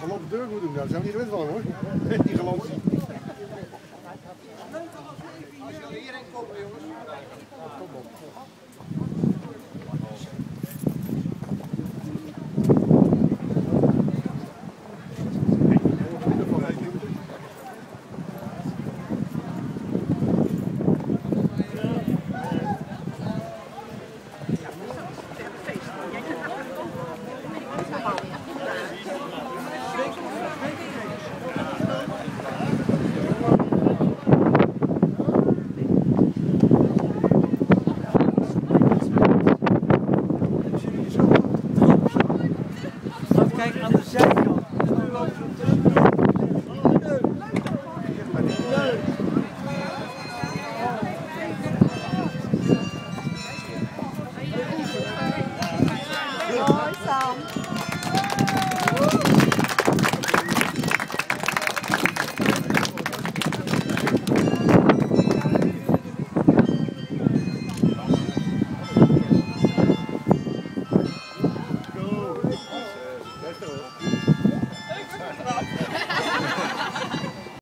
gelopen deur moeten doen, daar zijn we niet gewend van hoor. Als hierheen komen. Thank